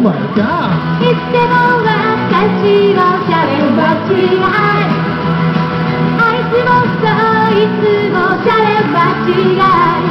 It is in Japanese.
いつでも私をしゃれ間違い。あ。いつもと、いつもチャレンバチライ。